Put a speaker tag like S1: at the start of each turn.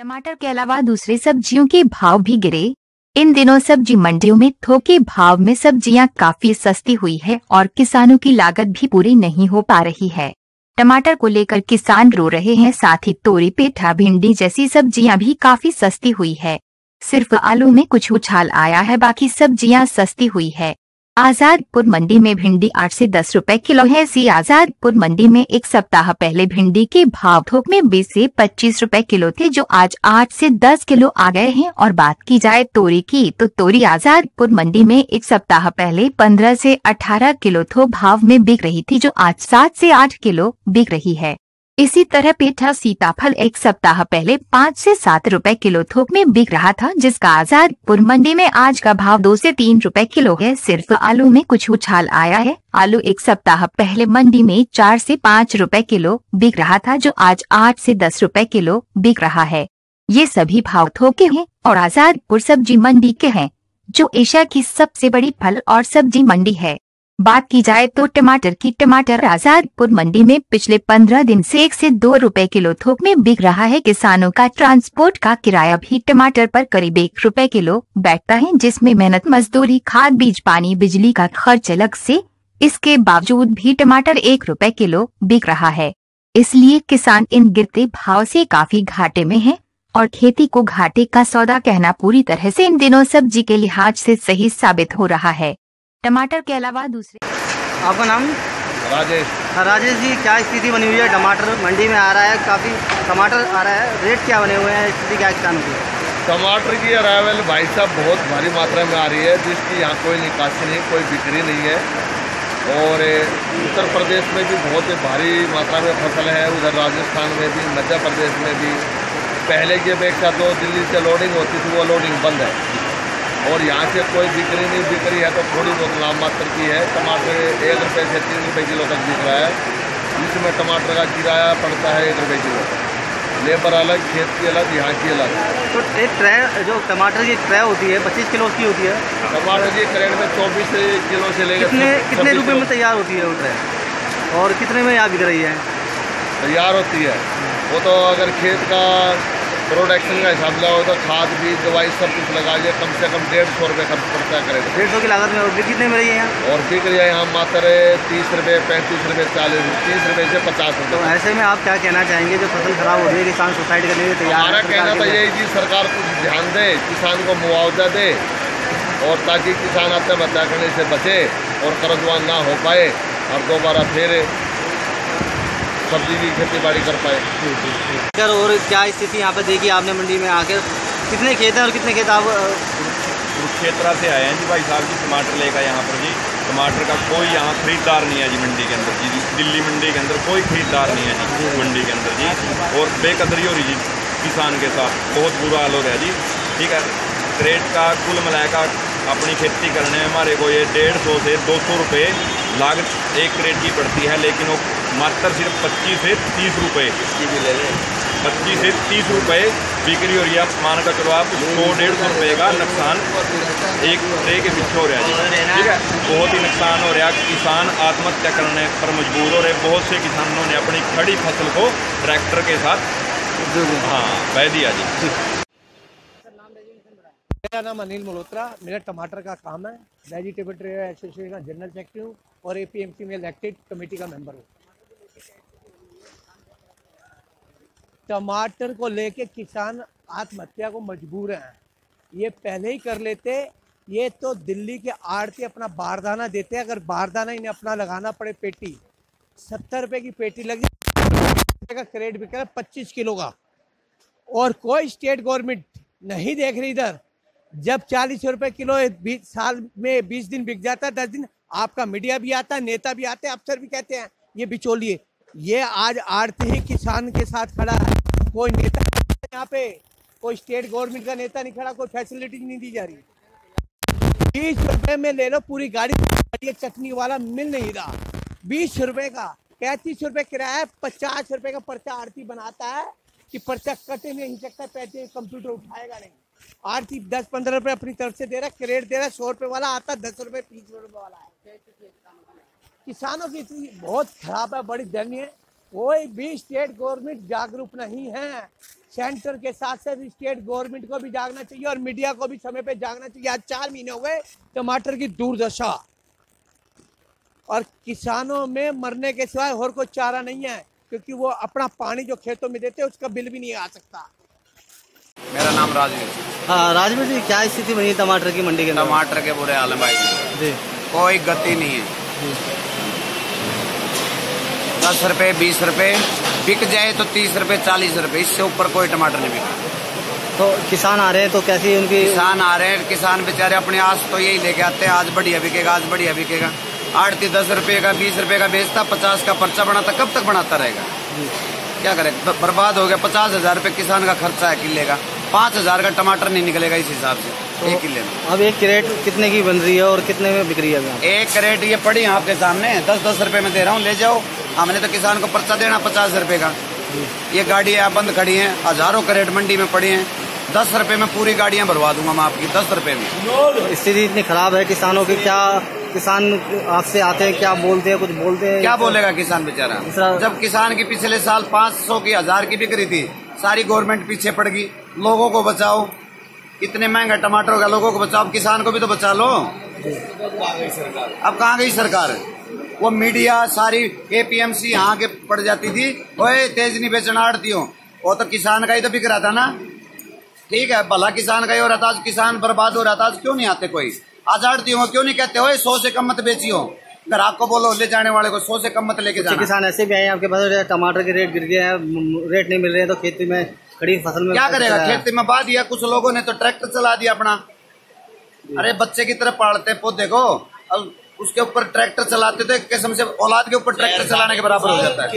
S1: टमाटर के अलावा दूसरे सब्जियों के भाव भी गिरे। इन दिनों सब्ज़ी मंडियों में थोके भाव में सब्ज़ियाँ काफ़ी सस्ती हुई है और किसानों की लागत भी पूरी नहीं हो पा रही है। टमाटर को लेकर किसान रो रहे हैं, साथ ही तोरी, पेठा, भिंडी जैसी सब्ज़ियाँ भी काफ़ी सस्ती हुई है। सिर्फ़ आलू में कुछ उछाल आया है, बाकी सब्ज़ियाँ सस्ती हुई है। आजादपुर मंडी में भिंडी आठ से दस रुपए किलो है। सी आजादपुर मंडी में एक सप्ताह पहले भिंडी के भाव थोक में बीस से पच्चीस रुपए किलो थे, जो आज आठ से दस किलो आ गए हैं। और बात की जाए तोरी की तो तोरी आजादपुर मंडी में एक सप्ताह पहले पंद्रह से अठारह किलो थोक भाव में बिक रही थी, जो आज सात से आठ किलो बिक रही है। इसी तरह पेठा सीताफल एक सप्ताह पहले पाँच से सात रुपए किलो थोक में बिक रहा था, जिसका आजादपुर मंडी में आज का भाव दो से तीन रुपए किलो है। सिर्फ़ आलू में कुछ उछाल आया है। आलू एक सप्ताह पहले मंडी में चार से पाँच रुपए किलो बिक रहा था, जो आज आठ से दस रुपए किलो बिक रहा है। ये सभी भाव थोके हैं और आजादपुर सब्ज़ी मंडी के हैं, जो एशिया की सबसे बड़ी फल और सब्ज़ी मंडी है। बात की जाए तो टमाटर की टमाटर आजादपुर मंडी में पिछले पंद्रह दिन से एक से दो रुपए किलो थोक में बिक रहा है। किसानों का ट्रांसपोर्ट का किराया भी टमाटर पर करीब एक रुपए किलो बैठता है, जिसमें मेहनत मजदूरी, खाद, बीज, पानी, बिजली का खर्च अलग से। इसके बावजूद भी टमाटर एक रुपए किलो बिक रहा है। इसलिए किसान इन गिरते भाव से काफ़ी घाटे में है और खेती को घाटे का सौदा कहना पूरी तरह से इन दिनों सब्ज़ी के लिहाज से सही साबित हो रहा है। टमाटर के अलावा दूसरे?
S2: आपका नाम?
S3: राजेश।
S2: हाँ, राजेश जी क्या स्थिति बनी हुई है? टमाटर मंडी में आ रहा है काफ़ी टमाटर आ रहा है। रेट क्या बने हुए हैं? स्थिति क्या किसानों की?
S3: टमाटर की अरावल भाई साहब बहुत भारी मात्रा में आ रही है जिसकी यहाँ कोई निकासी नहीं कोई बिक्री नहीं है। और उत्तर प्रदेश में भी बहुत भारी मात्रा में फ़सल है उधर राजस्थान में भी मध्य प्रदेश में भी। पहले की अपेक्षा तो दिल्ली से लोडिंग होती थी वो लोडिंग बंद है। और यहाँ से कोई बिक्री नहीं बिक्री है तो थोड़ी बहुत लाभ मात्र की है। टमाटर एक रुपये से तीन रुपये किलो तक बिक रहा है। इसमें टमाटर का किराया पड़ता है एक रुपये किलो लेबर अलग खेत की अलग यहाँ की अलग।
S2: तो एक ट्रे जो टमाटर की ट्रे होती है पच्चीस किलो की होती है।
S3: टमाटर की क्रेट में चौबीस किलो से लेकर
S2: कितने कितने रुपए में तैयार होती है वो ट्रे? और कितने में यहाँ बिक रही है?
S3: तैयार होती है। वो तो अगर खेत का प्रोडक्शन का हिसाब लगाओ तो खाद बीज दवाई सब कुछ लगा लिया कम से कम डेढ़ सौ रुपये खर्च पड़ता है करेगा
S2: डेढ़ सौ की लागत में और बिक कितने में रही है यहाँ?
S3: और बिक रही है यहाँ मात्र तीस रुपये पैंतीस रुपये चालीस तीस रुपये से पचास रुपये तो
S2: ऐसे में आप क्या कहना चाहेंगे जो फ़सल खराब हो रही है किसान सुसाइड करने के लिए तैयार
S3: हमारा कहना तो यही कि सरकार कुछ ध्यान दे किसान को मुआवजा दे और ताकि किसान आत्महत्या करने से बचे और कर्जवान ना हो पाए और दोबारा फिर सब्ज़ी की खेती बाड़ी कर पाए।
S2: सर और क्या स्थिति यहाँ पर देखी आपने मंडी में आकर कितने खेत हैं और कितने खेत आप
S4: कुरुक्षेत्रा से आए हैं जी भाई साहब जी टमाटर लेकर यहाँ पर जी। टमाटर का कोई यहाँ खरीदार नहीं है जी मंडी के अंदर जी। दिल्ली मंडी के अंदर कोई खरीदार नहीं है जी मंडी के अंदर जी। और बेकदरी हो रही जी किसान के साथ। बहुत बुरा हाल हो रहा है जी। ठीक है क्रेट का कुल मिलाकर अपनी खेती करने में हमारे को ये डेढ़ सौ से दो सौ रुपये लागत एक क्रेट की पड़ती है लेकिन वो मात्र सिर्फ़ पच्चीस से तीस रुपये पच्चीस से तीस रुपये बिक्री हो रही है आप मान कर चलो आप सौ डेढ़ सौ रुपये का नुकसान एक ट्रे के पीछे हो रहा है जी ठीक है बहुत ही नुकसान हो रहा है किसान आत्महत्या करने पर मजबूर हो रहे बहुत से किसानों ने अपनी खड़ी फ़सल को ट्रैक्टर के साथ हाँ बह दिया जी
S5: मेरा नाम अनिल मल्होत्रा मेरा टमाटर का काम है वेजिटेबल ट्रेडर एसोसिएशन का जनरल सेक्रेटरी हूँ और एपीएमसी में इलेक्टेड कमेटी का मेंबर हूँ टमाटर को लेके किसान आत्महत्या को मजबूर हैं। ये पहले ही कर लेते, ये तो दिल्ली के आड़ती अपना बारदाना देते, अगर बारदाना इन्हें अपना लगाना पड़े पेटी, सत्तर रुपये की पेटी लगी, का क्रेड बिक रहा है पच्चीस किलो का। और कोई स्टेट गवर्नमेंट नहीं देख रही इधर। जब चालीस रुपए किलो बीस साल में बीस दिन बिक जाता है दस दिन आपका मीडिया भी आता है नेता भी आते हैं अफसर भी कहते हैं, ये बिचौलिए। ये आज आड़ती ही किसान के साथ खड़ा है। कोई नेता यहाँ पे, कोई स्टेट गवर्नमेंट का नेता नहीं खड़ा, कोई फैसिलिटी नहीं दी जा रही। बीस रुपए में ले लो, पूरी गाड़ी चटनी वाला मिल नहीं रहा। बीस रुपए का, पैंतीस रुपए किराया, पचास रुपए का पर्चा आरती बनाता है कि पर्चा कटे नहीं सकता पैसे कंप्यूटर उठाएगा नहीं। आरती दस पंद्रह रुपए अपनी तरफ़ से दे रहा है क्रेडिट दे रहा है सौ रुपए वाला आता है दस रुपए बीस रुपए वाला है। किसानों की स्थिति बहुत खराब है बड़ी दयनीय है कोई भी स्टेट गवर्नमेंट जागरूक नहीं है। सेंटर के साथ साथ स्टेट गवर्नमेंट को भी जागना चाहिए और मीडिया को भी समय पे जागना चाहिए। आज चार महीने हो गए टमाटर की दुर्दशा। और किसानों में मरने के सिवाय और कोई चारा नहीं है क्योंकि वो अपना पानी जो खेतों में देते हैं उसका बिल भी नहीं आ सकता।
S6: मेरा नाम राजवीर
S2: हाँ राजवीर जी क्या स्थिति बनी है टमाटर की मंडी के
S6: टमाटर के बुरे हाल है भाई जी।
S2: जी।
S6: कोई गति नहीं है। दस रुपए बीस रुपए बिक जाए तो तीस रुपए चालीस रुपए। इससे ऊपर कोई टमाटर नहीं बिके।
S2: तो किसान आ रहे हैं तो कैसी उनकी
S6: किसान आ रहे हैं किसान बेचारे अपने आस तो यही लेके आते हैं आज बढ़िया बिकेगा आज बढ़िया बिकेगा। आठ आड़ती दस रुपए का बीस रुपए का बेचता पचास का पर्चा बनाता कब तक बनाता रहेगा? क्या करे? बर्बाद हो गया पचास हज़ार रुपए किसान का खर्चा है किले का। पाँच हज़ार का टमाटर नहीं निकलेगा इस हिसाब से तो एक किले में।
S2: अब एक क्रेट कितने की बन रही है और कितने में बिक रही है
S6: एक करेट ये पड़ी है आपके सामने दस दस रुपए में दे रहा हूँ ले जाओ। हमने तो किसान को पर्चा देना पचास रुपए का। ये गाड़ी बंद खड़ी है हज़ारों करेट मंडी में पड़ी है। दस रुपए में पूरी गाड़ियाँ भरवा दूँगा मैं आपकी दस रुपए में।
S2: स्थिति इतनी खराब है किसानों की क्या किसान आपसे आते हैं क्या बोलते हैं कुछ बोलते हैं?
S6: क्या बोलेगा किसान बेचारा? जब किसान की पिछले साल पाँच सौ की हज़ार की बिक्री थी सारी गवर्नमेंट पीछे पड़ गई। लोगों को बचाओ। इतने महँगा टमाटर का लोगों को बचाओ। किसान को भी तो बचा लो। अब कहाँ गई सरकार? वो मीडिया सारी एपीएमसी यहाँ के पड़ जाती थी। ओए तेज नहीं बेचना आड़ती हो वो तो किसान का ही तो बिक रहा था ना। ठीक है भला किसान का ही हो रहा था आज किसान बर्बाद हो रहा था आज क्यों नहीं आते कोई? आज आड़ती हो क्यों नहीं कहते हो सौ से कम मत बेची हो ग्राहक को बोलो ले जाने वाले को सौ से कम मत लेके
S2: कुछ
S6: जाना।
S2: किसान ऐसे भी आए आपके पास टमाटर के रेट गिर गए हैं रेट नहीं मिल रहे हैं तो खेती में खड़ी फ़सल में
S6: क्या करेगा खेती में बा दिया कुछ लोगों ने तो ट्रैक्टर चला दिया अपना। अरे बच्चे की तरह पालते पौधे को। अब उसके ऊपर ट्रैक्टर चलाते थे किस्म से औलाद के ऊपर ट्रैक्टर चलाने के बराबर हो जाता है।